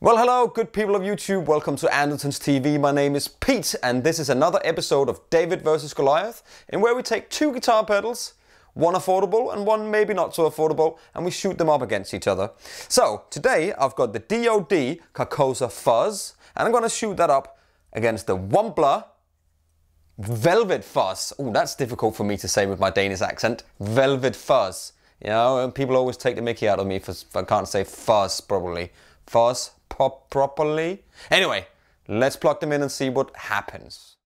Well, hello, good people of YouTube. Welcome to Andertons TV. My name is Pete, and this is another episode of David vs. Goliath, in where we take two guitar pedals, one affordable and one maybe not so affordable, and we shoot them up against each other. So, today I've got the DoD Carcosa Fuzz, and I'm going to shoot that up against the Wampler Velvet Fuzz. Oh, that's difficult for me to say with my Danish accent. Velvet Fuzz. You know, people always take the mickey out of me for, I can't say fuzz properly. Fuzz pop properly. Anyway, let's plug them in and see what happens.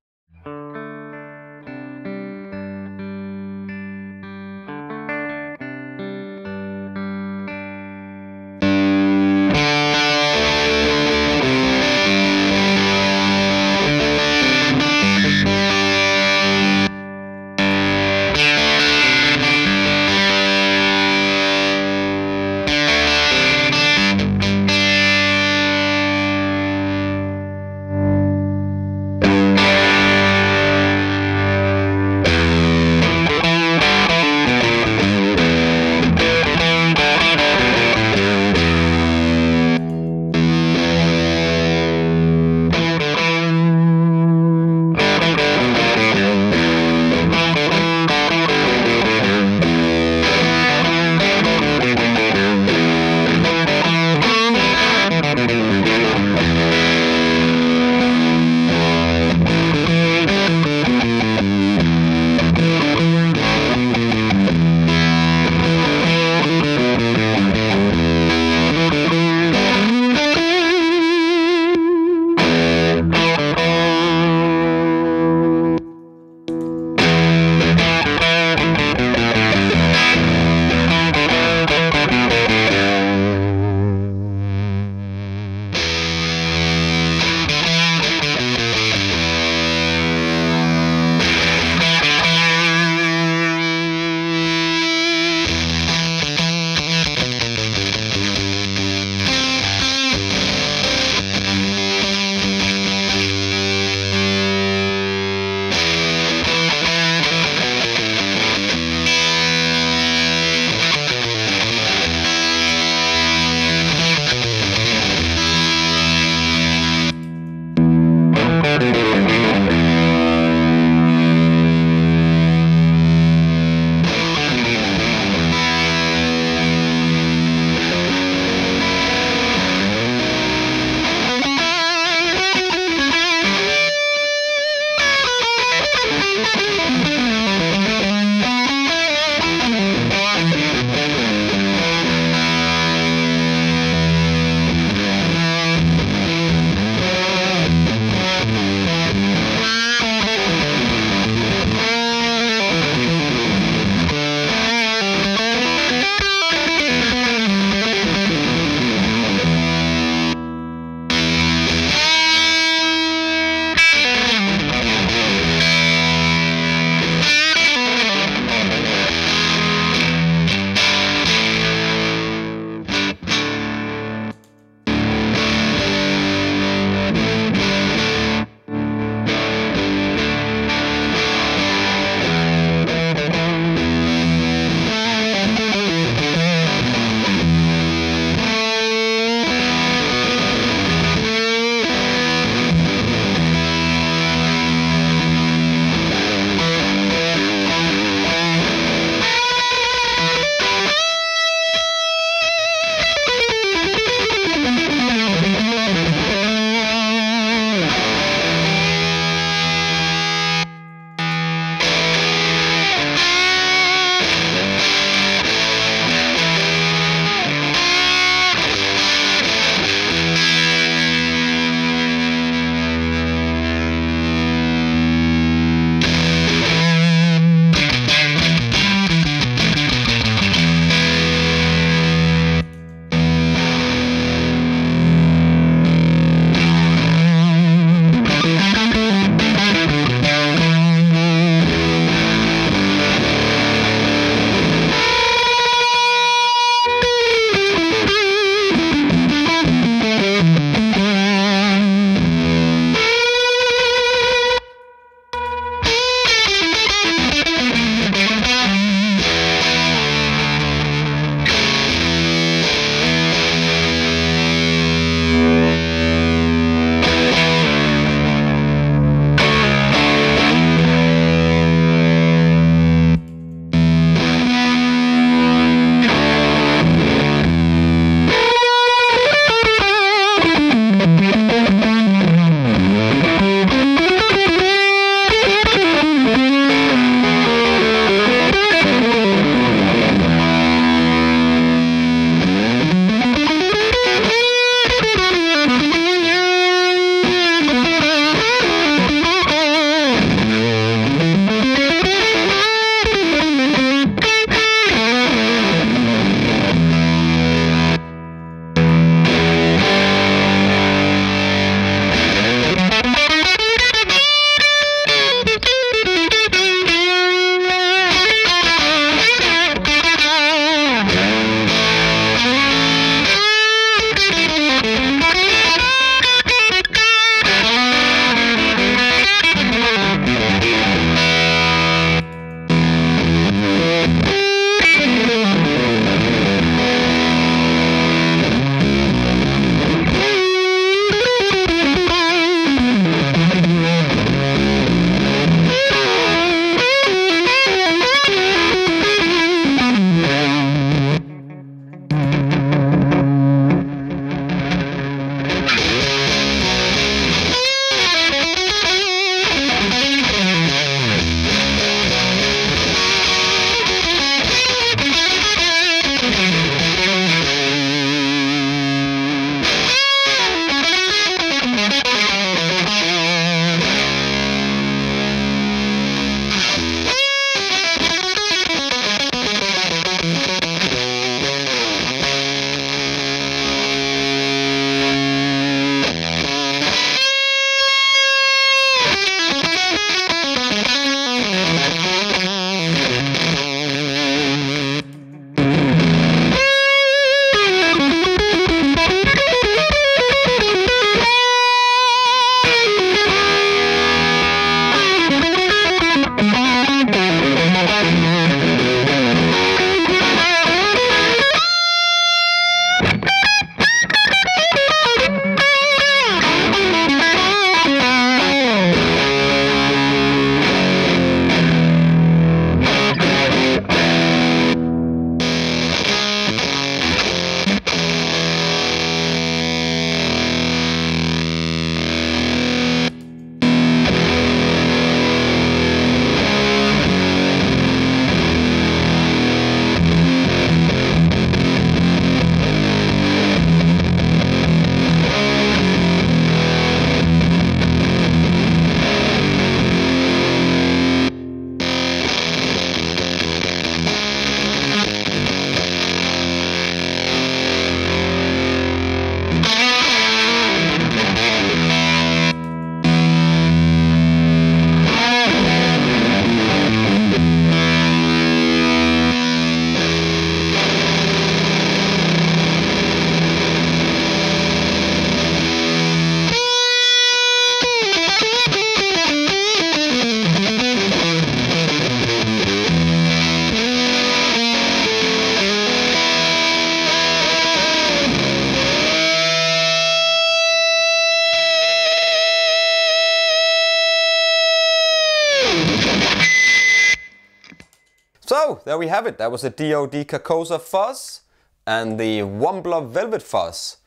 So there we have it. That was the DoD Carcosa fuzz and the Wampler Velvet fuzz.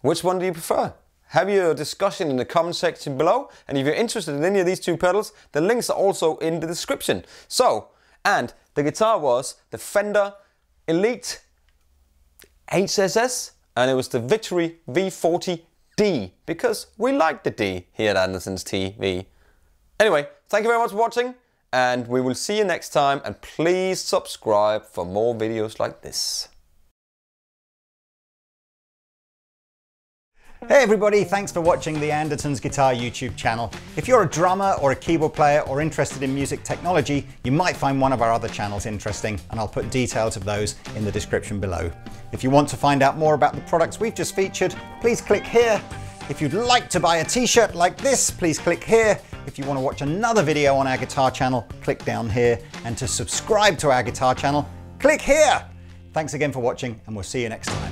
Which one do you prefer? Have your discussion in the comment section below. And if you're interested in any of these two pedals, the links are also in the description. So, and the guitar was the Fender Elite HSS and it was the Victory V40D because we like the D here at Anderton's TV. Anyway, thank you very much for watching and we will see you next time and please subscribe for more videos like this. Hey everybody, thanks for watching the Andertons Guitar YouTube channel. If you're a drummer or a keyboard player or interested in music technology, you might find one of our other channels interesting and I'll put details of those in the description below. If you want to find out more about the products we've just featured, please click here. If you'd like to buy a t-shirt like this, please click here. If you want to watch another video on our guitar channel, click down here. And to subscribe to our guitar channel, click here. Thanks again for watching and we'll see you next time.